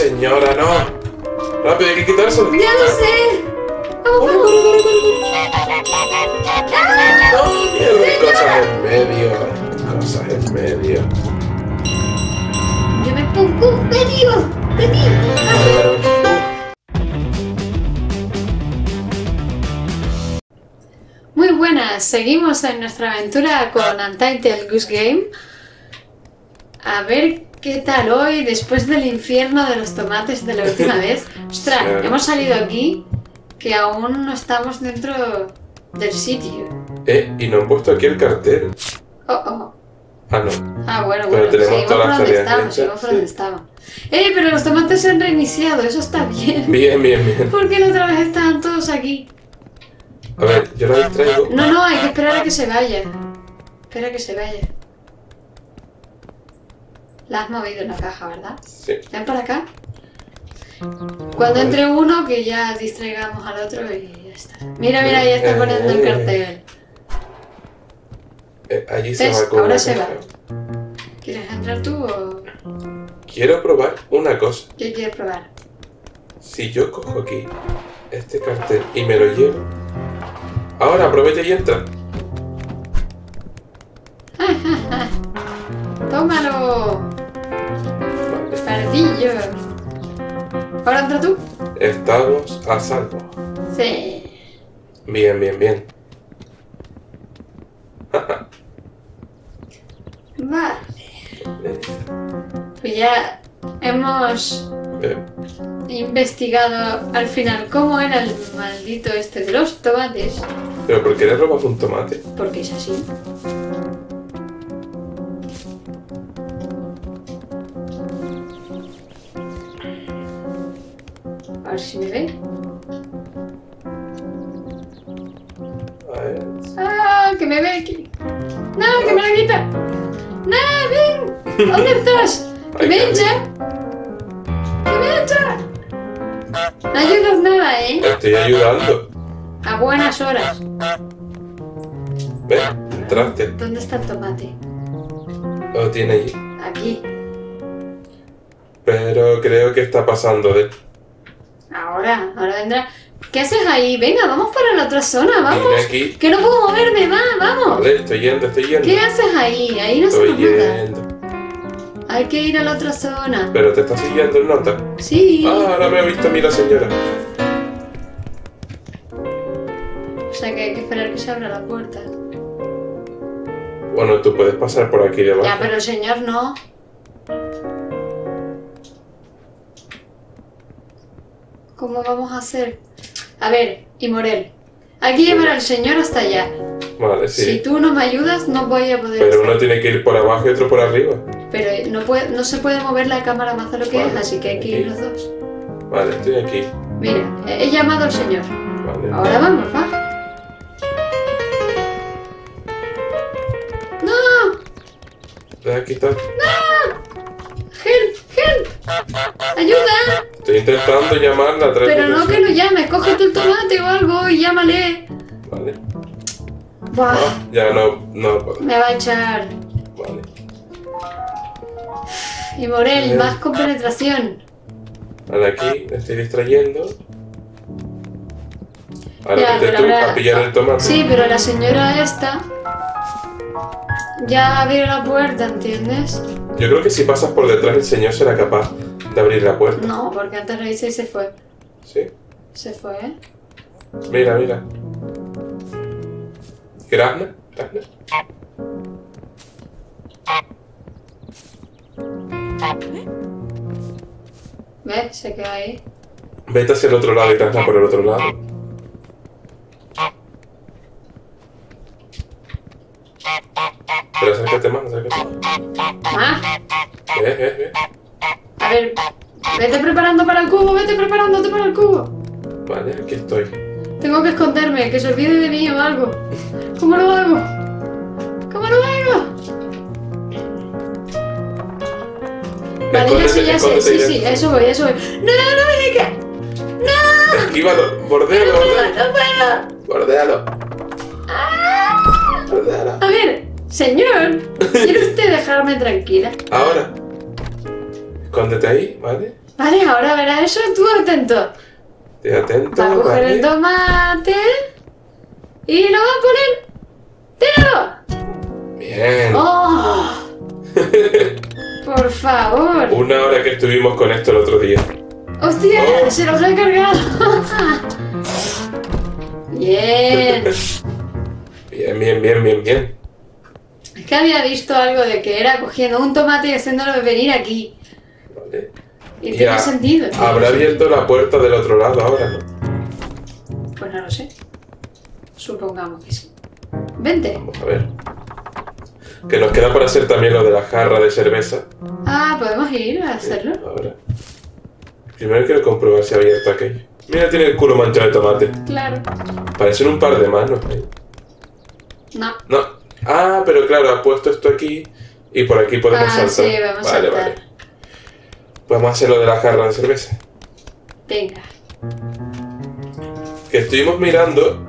señora, no. Rápido, hay que quitárselo. ¡Ya lo sé! ¡Vamos, vamos! No, mierda, hay cosas en medio. Cosas en medio. Yo me pongo en medio vale. Muy buenas, seguimos en nuestra aventura con Untitled Goose Game. A ver qué tal hoy, después del infierno de los tomates de la última vez. Ostras, hemos salido aquí que aún no estamos dentro del sitio. Eh, y no han puesto aquí el cartel. Oh, oh. Ah, no. Ah, bueno, Pero bueno, tenemos seguimos todas por donde hechas, seguimos por donde estamos. Eh, pero los tomates se han reiniciado, eso está bien. Bien, bien, bien. ¿Por qué la otra vez estaban todos aquí? A ver, yo la distraigo. No, no, hay que esperar a que se vaya. Espera a que se vaya. La has movido en la caja, ¿verdad? Sí. Ven para acá. Cuando entre uno, que ya distraigamos al otro y ya está. Mira, mira, ya está poniendo el cartel. Eh, allí se ¿Ves? va Ahora se caja. ¿Quieres entrar tú o Quiero probar una cosa. qué quieres probar? Si yo cojo aquí este cartel y me lo llevo. Ahora aprovecha y entra. ¡Tómalo! ¡Pardillo! ¿Ahora entra tú? Estamos a salvo. Sí. Bien, bien, bien. Vale. Pues ya hemos Eh, investigado al final cómo era el maldito este de los tomates, pero ¿por qué le robas un tomate? porque es así. ¿Dónde está el tomate? Lo tiene allí. Aquí. Pero creo que está pasando de. Ahora, ahora vendrá. ¿Qué haces ahí? Venga, vamos para la otra zona, vamos. Aquí. Que no puedo moverme más, vamos. Vale, estoy yendo, estoy yendo. ¿Qué haces ahí? Ahí no se Estoy nada. yendo. Hay que ir a la otra zona. Pero te está siguiendo el nota. Sí. Ah, ahora me ha visto a mí la señora. O sea que hay que esperar que se abra la puerta. Bueno, tú puedes pasar por aquí debajo. Ya, pero el señor no. ¿Cómo vamos a hacer? A ver, y Morel. Hay que llevar al señor hasta allá. Vale, sí. Si tú no me ayudas, no voy a poder. Pero hacer- uno tiene que ir por abajo y otro por arriba. Pero no, puede, no se puede mover la cámara más de lo que Vale, es, así que hay que ir los dos. Vale, estoy aquí. Mira, he he llamado al señor. Vale. Ahora vamos, va. Quitar. ¡Help! ¡Help! ¡Ayuda! Estoy intentando llamarla Pero no que lo llames, coge tú el tomate o algo y llámale. Vale. Buah, Ah, ya no, no me va a echar. Vale. Y Morel, Eh. más con penetración. Aquí me estoy distrayendo. Ahora Ya, tú ahora- a pillar el tomate. Sí, pero la señora esta ya abrió la puerta, ¿entiendes? Yo creo que si pasas por detrás el señor será capaz de abrir la puerta. No, porque antes lo hice y se fue. Sí. Se fue, ¿eh? Mira, mira. Grazna, Grazna. ¿Ves? Se quedó ahí. Vete hacia el otro lado y Grazna por el otro lado. Vete preparando para el cubo, vete preparándote para el cubo. Vale, aquí estoy. Tengo que esconderme, que se olvide de mí o algo. ¿Cómo lo hago? ¿Cómo lo hago? Vale, ya sé, ya sé, sí, sí, eso voy, eso voy. ¡No, no me digas! ¡No! Esquívalo, bordealo, ¡No puedo, bordealo. no puedo! Bordealo. ¡Ah! Bordealo. A ver, señor, ¿quiere usted dejarme tranquila? Ahora. Escóndete ahí, ¿vale? Vale, ahora verá eso, tú atento. Estoy atento. Va a coger vale. el tomate y lo va a poner. ¡Tíralo! Bien. ¡Oh! Por favor. Una hora que estuvimos con esto el otro día. ¡Hostia! Oh. ¡Se los ha cargado! Bien. Bien, bien, bien, bien, bien. Es que había visto algo de que era cogiendo un tomate y haciéndolo venir aquí. Vale. Y Y tiene sentido. tiene Habrá sentido. abierto la puerta del otro lado ahora, ¿no? Pues no lo sé. Supongamos que sí. Vente. Vamos a ver. Que nos queda por hacer también lo de la jarra de cerveza. Ah, podemos ir a hacerlo. Ahora. Primero quiero comprobar si ha abierto aquello. Mira, tiene el culo manchado de tomate. Claro. Parecen un par de manos. ¿eh? No. No. Ah, pero claro, ha puesto esto aquí y por aquí podemos Ah, saltar. sí, vamos a vale, saltar. vale. Vamos a hacer lo de la jarra de cerveza. Venga. Que estuvimos mirando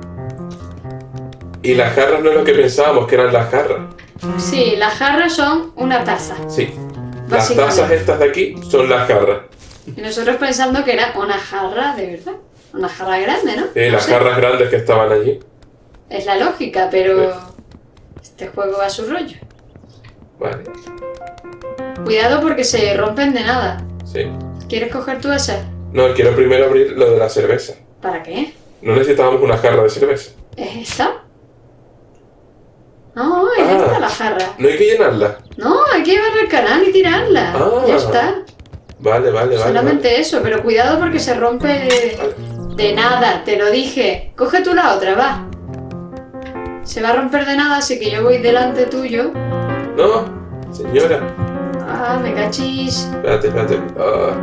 y las jarras no es lo que pensábamos que eran las jarras. Sí, las jarras son una taza. Sí. Las tazas estas de aquí son las jarras. Y nosotros pensando que era una jarra de verdad. Una jarra grande, ¿no? Sí, No las sé. jarras grandes que estaban allí. Es la lógica, pero este juego va a su rollo. Vale. Cuidado porque se rompen de nada. Sí. ¿Quieres coger tú esa? No, quiero primero abrir lo de la cerveza. ¿Para qué? No necesitábamos una jarra de cerveza. ¿Es esta? No, es Ah. esta la jarra. No hay que llenarla. No, hay que llevarla al canal y tirarla. Ah. Ya está. Vale, vale, vale. Solamente eso, pero cuidado porque se rompe vale. de nada, te lo dije. Coge tú la otra, va. Se va a romper de nada, así que yo voy delante tuyo. No, señora. Ah, me cachis. Espérate, espérate. Ah,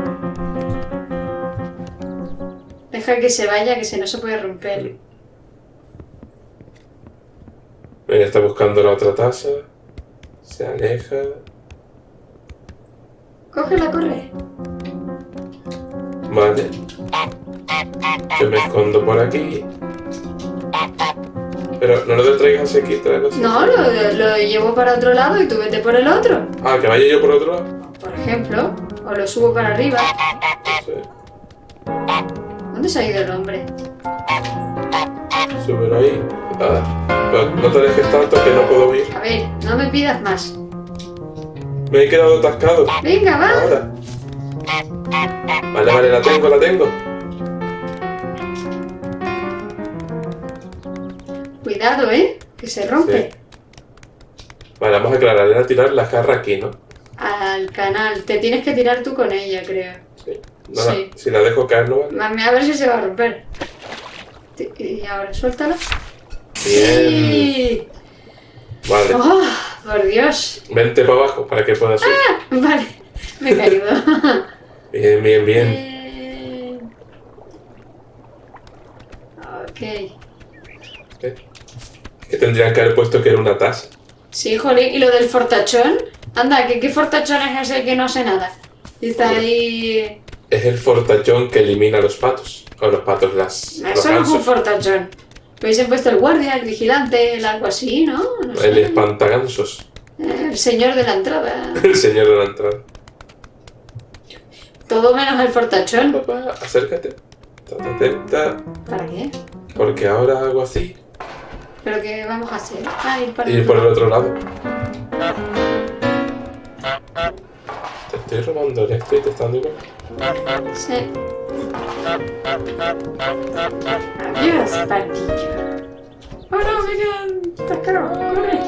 Deja que se vaya, que si no se puede romper. Ella está buscando la otra taza. Se aleja. Cógela, corre. Vale. Yo me escondo por aquí. Pero no lo traigas aquí, tráelo así. No, lo, lo llevo para otro lado y tú vete por el otro. Ah, que vaya yo por otro lado. Por ejemplo, o lo subo para arriba. Sí. ¿Dónde se ha ido el hombre? Súbelo ahí. Ah, pero no te alejes tanto que no puedo ir. A ver, no me pidas más. Me he quedado atascado. Venga, va. Ahora. Vale, vale, la tengo, la tengo. Cuidado, ¿eh? Que se rompe. Vale, vamos a aclarar. Era tirar la jarra aquí, ¿no? Al canal. Te tienes que tirar tú con ella, creo. Sí. No la- Sí. si la dejo caer, no vale. Mami, a ver si se va a romper. Y ahora, suéltala. Bien. Sí. Vale. ¡Oh, por Dios! Vente para abajo para que puedas subir. Vale, me he caído. Bien, bien, bien. Bien. Ok. ¿Eh? Que tendrían que haber puesto que era una taza. Sí, jolín. ¿Y lo del fortachón? Anda, ¿qué, qué fortachón es ese que no sé nada? Y está ahí... Es el fortachón que elimina a los patos. O los patos, las. Eso no es un fortachón. Hubiesen puesto el guardia, el vigilante, el algo así, ¿no? No sé. El espantagansos. El señor de la entrada. El señor de la entrada. Todo menos el fortachón. Papá, acércate. Estate atenta. ¿Para qué? Porque ahora hago así. ¿Pero qué vamos a hacer? Ah, ir para por el otro lado. Te estoy robando el esto y te está dando igual. Sí. Adiós, pardillo. Oh no, vengan, estás caro, corre.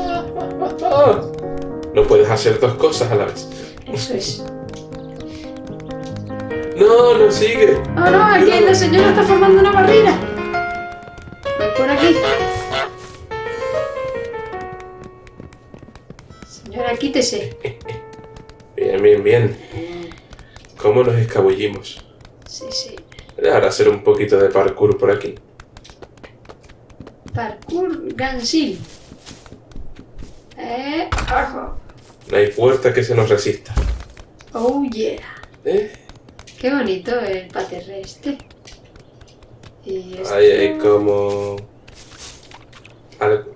No puedes hacer dos cosas a la vez. Eso es. No, no sigue. Oh no, aquí la señora está formando una barrera. Voy por aquí. Quítese. Bien, bien, bien. ¿Cómo nos escabullimos? Sí, sí. Ahora hacer un poquito de parkour por aquí. Parkour Gansil. Eh, abajo. No hay puerta que se nos resista. Oh yeah. ¿Eh? Qué bonito el paterre este. Y esto... Ahí hay como... algo.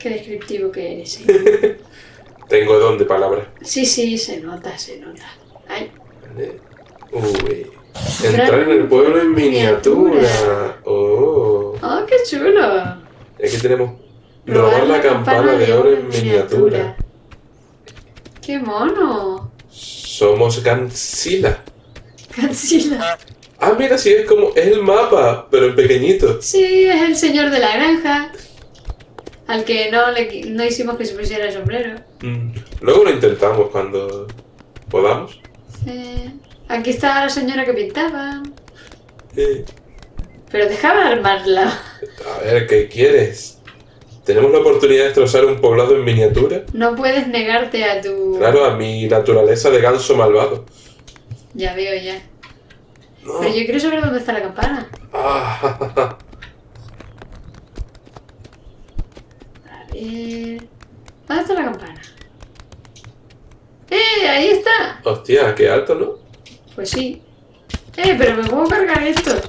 Qué descriptivo que eres. ¿eh? Tengo don de palabra. Sí, sí, se nota, se nota. Eh, Uy. Entrar en el pueblo en miniatura. Oh. ¡Oh, qué chulo! Aquí tenemos robar la campana de oro en miniatura. ¡Qué mono! Somos Gansila. Cancila. Ah, mira, sí, es como. Es el mapa, pero en pequeñito. Sí, es el señor de la granja. Al que no, le, no hicimos que se pusiera el sombrero. Mm. Luego lo intentamos cuando podamos. Sí. Aquí está la señora que pintaba. Eh, Pero dejaba armarla. a ver, ¿qué quieres? Tenemos la oportunidad de destrozar un poblado en miniatura. No puedes negarte a tu... Claro, a mi naturaleza de ganso malvado. Ya veo, ya. No. Pero yo quiero saber dónde está la campana. Ah, A ver... ¿Dónde está la campana? ¡Eh! Ahí está. hostia, qué alto, ¿no? Pues sí. ¡Eh! Pero me puedo cargar esto.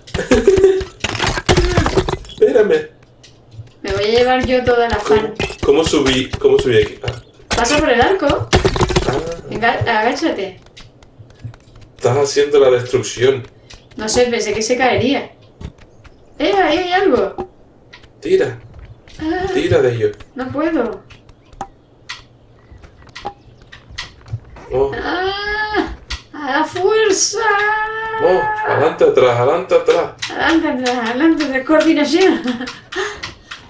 Espérame. Me voy a llevar yo toda la fan. ¿Cómo subí? ¿Cómo subí aquí? Ah, Pasa por el arco. ah, Venga, agáchate. estás haciendo la destrucción. No sé, pensé que se caería. ¡Eh! Ahí hay algo. Tira, tira de ello. no puedo. Oh, ¡Ah! ¡A la fuerza! oh, adelante, atrás, adelante, atrás. Adelante, adelante, de coordinación.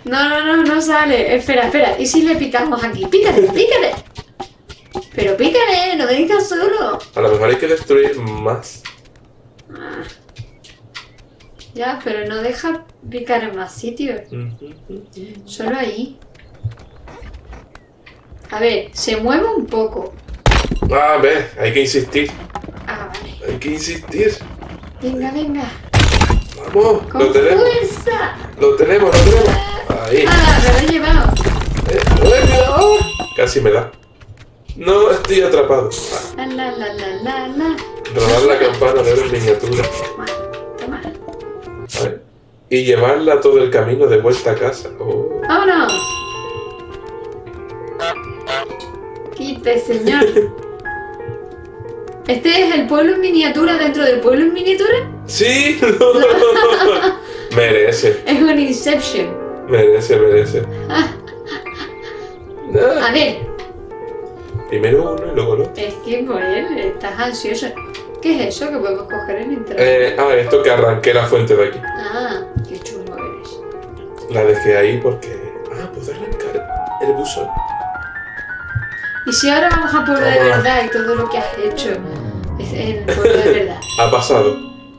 No, no, no, no sale. Espera, espera. ¿Y si le picamos aquí? ¡Pícale, pícale! Pero pícale, no me dejas solo. A lo mejor hay que destruir más. Ah. Ya, pero no deja picar en más sitios. Solo ahí. A ver, se mueve un poco. Ah, ves, hay que insistir. Ah, vale. Hay que insistir. Venga, venga. Vamos, Con lo tenemos. fuerza. Lo tenemos, lo tenemos. Ahí. Ah, me lo he llevado. Eh, cuidado. Casi me da. No, estoy atrapado. Ah, La, la, la, la, la, la. robar la campana de en miniatura. Y llevarla todo el camino de vuelta a casa. Oh. ¡Vámonos! Quite, señor. ¿Este es el pueblo en miniatura dentro del pueblo en miniatura? Sí. merece, Es un Inception. merece, merece. A ver, primero uno y luego otro. es que por él estás ansioso. ¿Qué es eso que podemos coger en internet? Eh, ah, esto que arranqué la fuente de aquí. Ah, qué chulo eres. La dejé ahí porque. Ah, puedo arrancar el buzón. ¿Y si ahora vamos a pueblo de verdad y todo lo que has hecho es en pueblo de verdad? Ha pasado.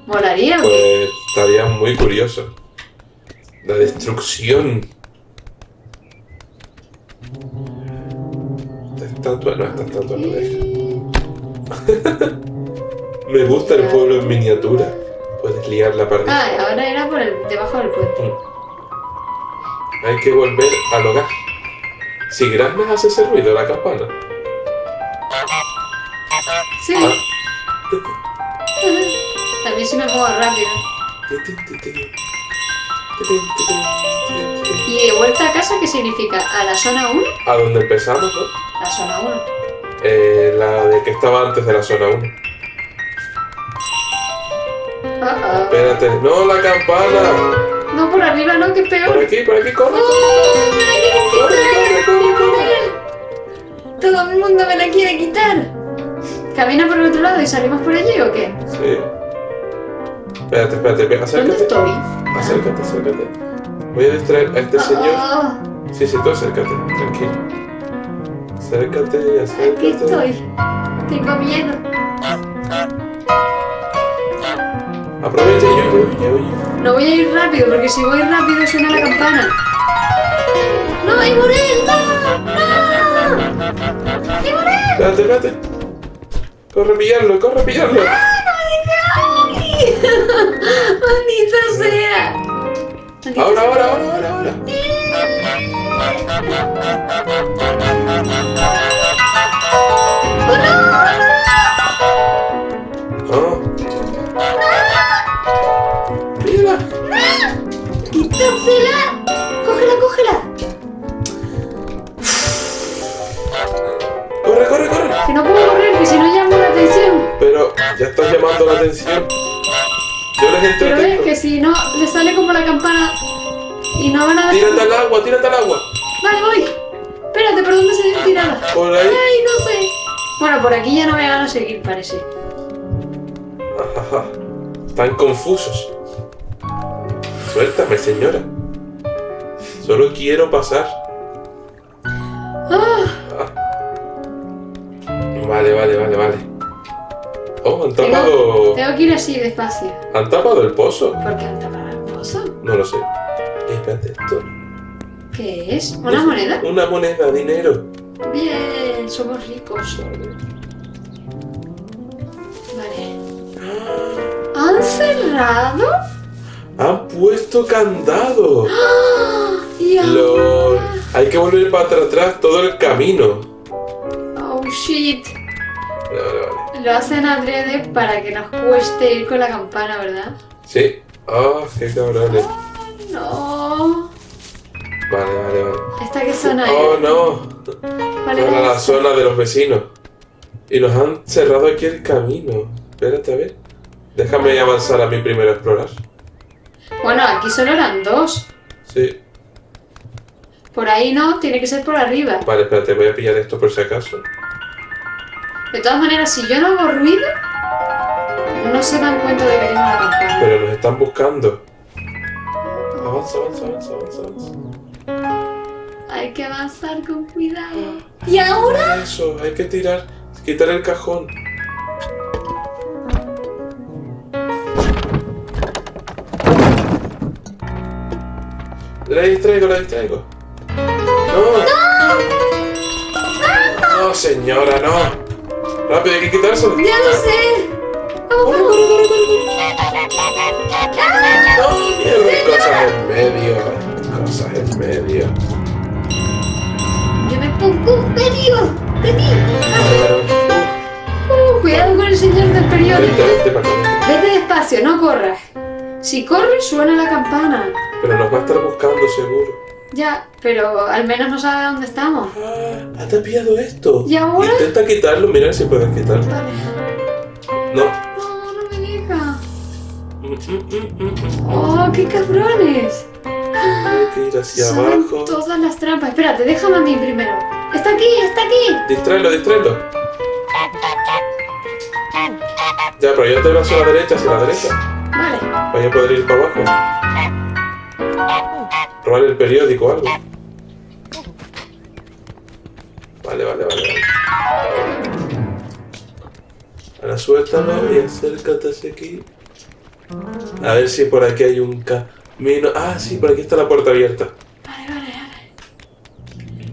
¿Molaría? Pues estaría muy curioso. La destrucción. Esta estatua, no, esta estatua no deja. Me gusta el pueblo en miniatura. Puedes liar la partida. Ah, ahora era por el, debajo del puente. Hay que volver al hogar. Si Grasmes hace ese ruido, la campana. Sí. Ah. También me muevo rápido. ¿Y de vuelta a casa qué significa? ¿A la zona 1? A donde empezamos, ¿no? La zona 1. Eh, la de que estaba antes de la zona 1. Espérate. ¡No, la campana! No, por arriba no, que peor. Por aquí, por aquí, corre. ¡Oh! ¡Me la quieren Corre, corre, corre, corre. Todo el mundo me la quiere quitar. ¿Camina por el otro lado y salimos por allí o qué? Sí. Espérate, espérate, ve, ¿Dónde acércate. estoy? Acércate, acércate. Voy a distraer a este señor. Oh, Sí, sí, tú acércate, tranquilo. Acércate, acércate. aquí estoy. Tengo miedo. Aprovecha y huye, huye, huye. No voy a ir rápido porque si voy rápido suena la campana. ¡No, hay! ¡No! ¡No! ¡Hay Morel! Espérate, espérate. Corre a pillarlo, corre a pillarlo. ¡Maldita sea! Maldita Ahora, sea. ahora, ahora, ahora, ahora. Ah. ¡Quítasela! ¡Cógela, cógela! Corre, corre, corre. Que no puedo correr, que si no llamo la atención. Pero ya estás llamando la atención. Yo les Pero ves entretengo. que si no, le sale como la campana y no van a. Tírate al agua, tírate al agua. Vale, voy. Espérate, ¿por dónde se dio tirada? Por ahí. Ay, no sé. Bueno, por aquí ya no me van a seguir, parece. Ajaja. Están confusos. Suéltame, señora. Solo quiero pasar. Ah, Vale, vale, vale, vale. Oh, han tapado. tengo que ir así despacio. Han tapado el pozo. ¿Por qué han tapado el pozo? No lo sé. Espérate, esto. ¿Qué es? ¿Una moneda? Una moneda, dinero. Bien, somos ricos. Vale. Vale. ¿Han cerrado? Han puesto candado. ¡Ah! Lol. Hay que volver para atrás todo el camino. Oh, shit. Vale, vale, vale. Lo hacen adrede para que nos cueste ir con la campana, ¿verdad? Sí. Ah, qué cabrones. No. Vale, vale, vale. ¿Esta qué zona Oh, es? no. ¿Cuál era la zona de los vecinos. Y nos han cerrado aquí el camino. Espérate a ver. Déjame avanzar a mí primero a explorar. Bueno, aquí solo eran dos. Sí. Por ahí no, tiene que ser por arriba. Vale, espérate, voy a pillar esto por si acaso. De todas maneras, si yo no hago ruido, no se dan cuenta de que tengo la campana. Pero nos están buscando. Avanza, avanza, avanza, avanza, avanza. Hay que avanzar con cuidado. ¿Y ahora? Eso, hay que tirar. Quitar el cajón. La distraigo, la distraigo. ¡No! señora, no! ¡Rápido, hay que quitárselo! ¡Ya lo sé! ¡Corre, ¡Vamos! corre, corre, corre! ¡No! Mierda, cosas en medio. hay Cosas en medio. ¡Yo me pongo un medio! Uh, cuidado con el señor del periódico. Vete despacio, no corras. Si corres, suena la campana. Pero nos va a estar buscando seguro. Ya, pero al menos no sabe dónde estamos. Ah, ¿te has pillado esto? ¿Y ahora? Intenta quitarlo, mira si puedes quitarlo. Vale. No. No, no me deja. Mm, mm, mm. ¡Oh, qué cabrones! Hay que ir hacia abajo. todas las trampas. Espérate, déjame a mí primero. ¡Está aquí, está aquí! Distráelo, distráelo. Ya, pero yo te vas a la derecha, hacia la derecha. Vale. Vaya a poder ir para abajo. Robar el periódico o algo. Vale, vale, vale, vale. Ahora suéltalo y acércate hacia aquí. A ver si por aquí hay un camino. Ah, sí, por aquí está la puerta abierta. Vale, vale,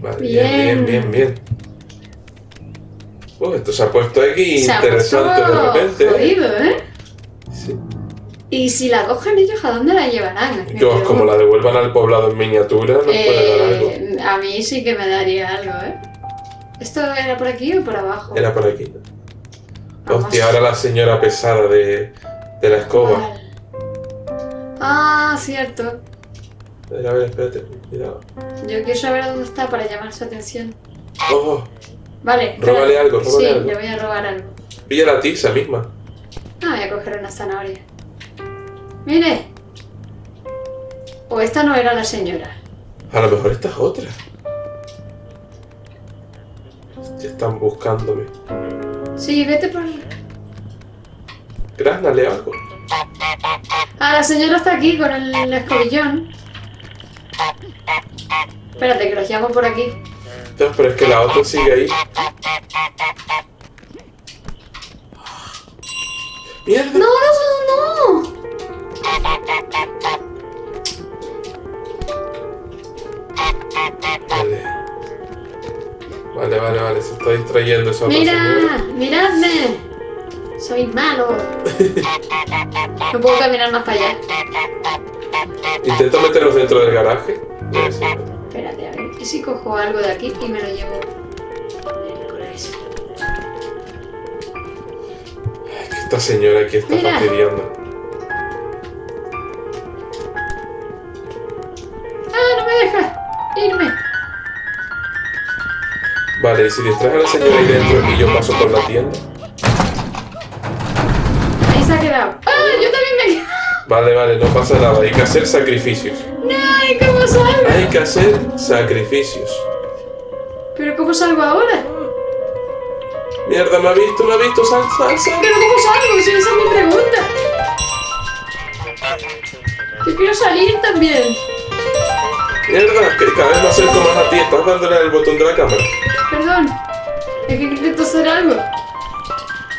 vale. Vale, bien, bien, Bien. bien, bien. Oh, esto se ha puesto aquí Se ha interesante de puesto repente. ¿eh? Jodido, ¿eh? Sí. Y si la cogen ellos, ¿a dónde la llevarán? Me Que os- pregunto. como la devuelvan al poblado en miniatura, nos puede dar algo. Eh, a mí sí que me daría algo, ¿eh? ¿Esto era por aquí o por abajo? Era por aquí. Vamos. Hostia, ahora la señora pesada de, de la escoba. Ah, cierto. A ver, a ver, espérate. Cuidado. Yo quiero saber dónde está para llamar su atención. Oh, Vale. Róbale algo, róbale sí, algo. le voy a robar algo. pilla la tiza misma. Ah, voy a coger una zanahoria. Mire. O esta no era la señora. A lo mejor esta es otra. Ya están buscándome. Sí, vete por... Gránale algo. Ah, la señora está aquí con el escobillón. Espérate, que los llamo por aquí. No, pero es que la otra sigue ahí. ¡Mierda! ¡No, no, no! Vale. Vale, vale, vale. Se está distrayendo esa. ¡Mira! ¡Miradme! Soy malo. No puedo caminar más para allá. Intenta meterlos dentro del garaje. Espérate, a ver. ¿Y si cojo algo de aquí y me lo llevo? Miércoles. Es que esta señora aquí está Mira. fastidiando. Vale, y si distraes a la señora ahí dentro y yo paso por la tienda. se ha quedado. ¡Ah! Yo también me he quedado. Vale, vale, no pasa nada. Hay que hacer sacrificios. ¡Ay, cómo salgo! Hay que hacer sacrificios. ¿Pero cómo salgo ahora? Mierda, me ha visto, me ha visto. Sal, sal, sal. ¿Pero cómo salgo? Si esa es mi pregunta. Yo quiero salir también. Mierda, que cada vez me acerco más a ti. Estás dándole al botón de la cámara. Es que intento hacer algo.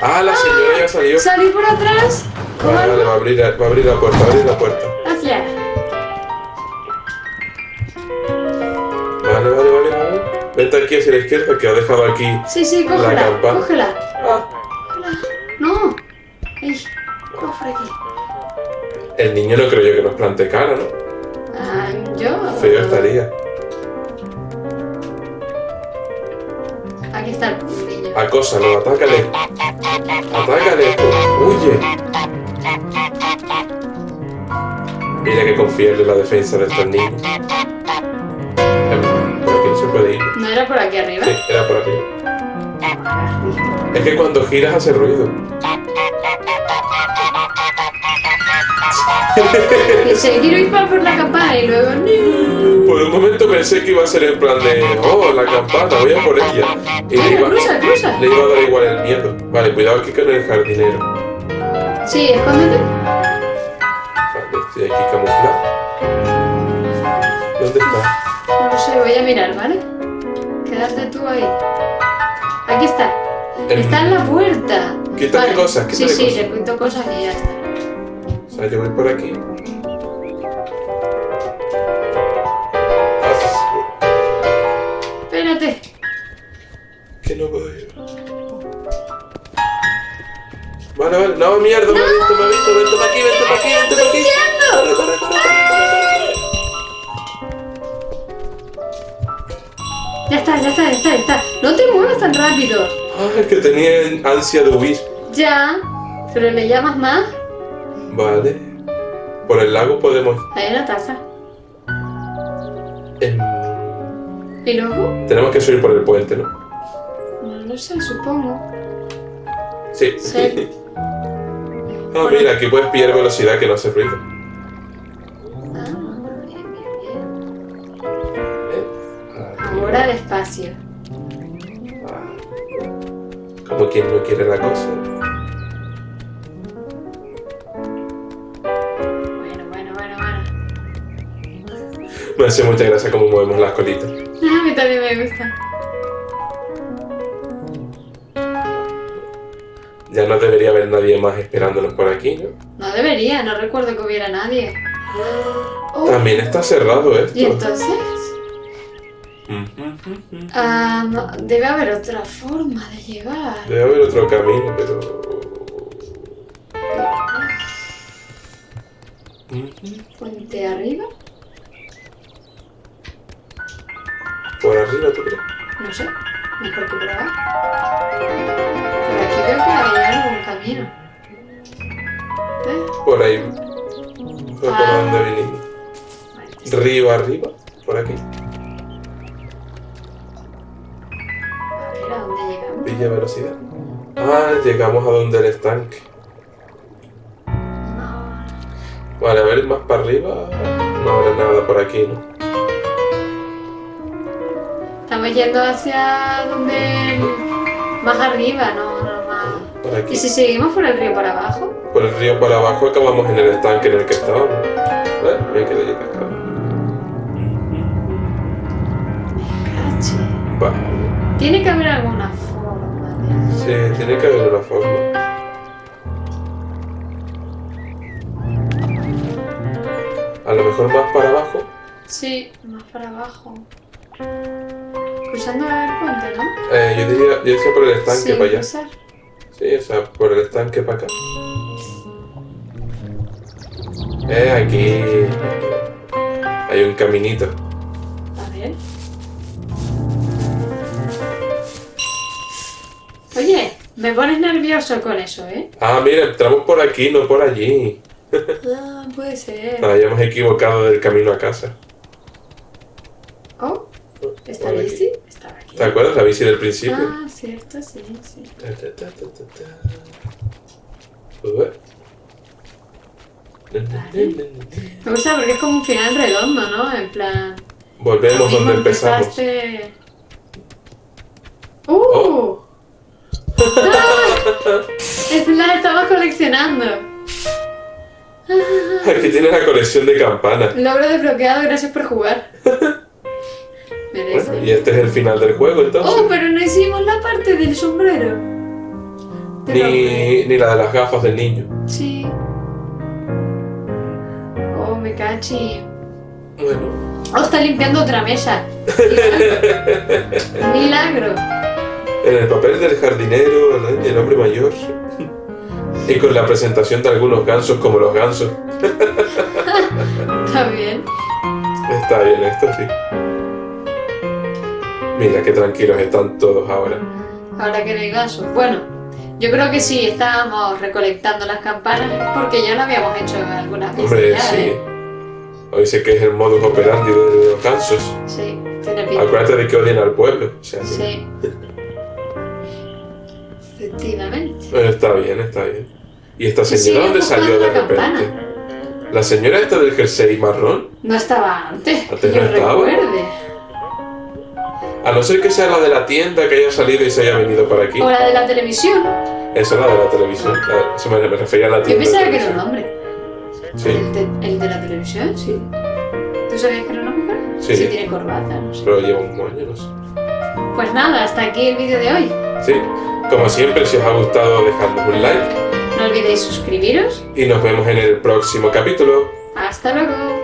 Ah, la señora ya salió. Salí por atrás. algo. vale, va a abrir, va a abrir la puerta, va a abrir la puerta. Gracias. Vale, vale, vale, vale. Vente aquí hacia la izquierda que ha dejado aquí. Sí, sí, La cógela. campana. Cógela. Ah, Cógela. No. Vamos por aquí. el niño no creo yo que nos plante cara, ¿no? Ah, yo. Feo estaría. Acósalo, atácale. Atácale. Huye. Mira que confiarle la defensa de estos niños. Em, Por aquí no se puede ir. ¿No era por aquí arriba? Sí, era por aquí. Es que cuando giras hace ruido. Pensé, quiero ir para por la campana y luego. Por un momento pensé que iba a ser en plan de, oh, la campana, voy a por ella. Y le iba, cruza, cruza. le iba a dar igual el miedo. Vale, cuidado aquí con el jardinero. Sí, escóndete. Vale, estoy aquí camuflado. ¿Dónde está? No lo sé, voy a mirar, ¿vale? Quédate tú ahí. Aquí está. Em, Está en la puerta. Quítale cosas, Sí, quítale sí, cosas. le quito cosas y ya está. O sea, yo voy por aquí. No, mierda, me ha visto, me ha visto. Vente para aquí, vente para aquí, vente para aquí. Corre, corre, corre. Ya está, ya está, ya está, ya está. No te muevas tan rápido. Ah, es que tenía ansia de huir. Ya. Pero le llamas más. Vale. Por el lago podemos... Hay una taza. em, ¿Y luego? tenemos que subir por el puente, ¿no? No lo sé, supongo. Sí. Sí. ah, mira, aquí puedes pillar velocidad que no hace ruido. Ahora despacio. Como quien no quiere la cosa. Bueno, bueno, bueno, bueno. Me hace mucha gracia cómo movemos las colitas. A mí también me gusta. Ya no debería haber nadie más esperándonos por aquí, ¿no? No debería, no recuerdo que hubiera nadie. Oh, También está cerrado esto. ¿Y entonces? Ujú. Ah, no, debe haber otra forma de llegar. Debe haber otro camino, pero... ¿Puente arriba? Por arriba, ¿tú crees? No sé, mejor que. Por aquí veo que hay algún camino. ¿Eh? Por ahí. Fue por Ah. donde vinimos. Vale, sí. Arriba, arriba. Por aquí. A ver a dónde llegamos. Pilla velocidad. Ah, llegamos a donde el estanque. No. Vale, a ver, más para arriba. No habrá nada por aquí, ¿no? Estamos yendo hacia donde. Más arriba, no. Por aquí. ¿Y si seguimos por el río para abajo? Por el río para abajo acabamos en el estanque en el que estábamos. ¿Ves? Me quedé yo atascado. Vale. Tiene que haber alguna forma. Sí, tiene que haber una forma. A lo mejor más para abajo. Sí, más para abajo. Cruzando el puente, ¿no? Eh, yo diría, yo decía por el estanque Sí, para allá. cruzar. Sí, o sea, por el estanque para acá. Eh, aquí. Hay un caminito. A ver. Oye, me pones nervioso con eso, ¿eh? Ah, mira, entramos por aquí, no por allí. Ah, puede ser. Nos habíamos equivocado del camino a casa. Oh, ¿está bici? Estaba aquí. ¿Te acuerdas la bici del principio? Ah, cierto, sí, sí. Ta, ta, ta, ta, ta, ta. Ué. Me gusta porque es como un final redondo, ¿no? En plan. Volvemos donde empezamos. empezaste- ¡Uh! ¡Ah! Es la estabas coleccionando. Aquí tienes la colección de campanas. Logro desbloqueado, gracias por jugar. Merece. Bueno, y este es el final del juego entonces. Oh, pero no hicimos la parte del sombrero. Ni, ni la de las gafas del niño. Sí. Oh, me cachi. Bueno, Oh, está limpiando otra mesa. Milagro. en el papel del jardinero, ¿no? y el hombre mayor. Y con la presentación de algunos gansos como los gansos. Está bien. Está bien esto, sí. Mira qué tranquilos están todos ahora. Ahora que no hay gansos. Bueno, yo creo que sí, estábamos recolectando las campanas porque ya lo habíamos hecho algunas veces. Hombre, ya, sí. ¿eh? Hoy sé que es el modus operandi de los gansos. Sí, tiene pinta. Acuérdate de que odian al pueblo. O sea, que- Sí. Efectivamente. Bueno, está bien, está bien. ¿Y esta señora dónde salió de repente? campana. La señora esta del jersey marrón. No estaba antes, que Antes yo no estaba. recuerde. A no ser que sea la de la tienda que haya salido y se haya venido para aquí. O la de la televisión. Esa es la de la televisión. La- se me, me refería a la Yo tienda. pensaba de que era un hombre. Sí, ¿El de, el de la televisión? Sí. ¿Tú sabías que era una mujer? Sí. Sí, tiene corbata, no sé. pero lleva un año, no sé. Pues nada, hasta aquí el vídeo de hoy. Sí, como siempre, si os ha gustado, dejadnos un like No olvidéis suscribiros. y nos vemos en el próximo capítulo. Hasta luego.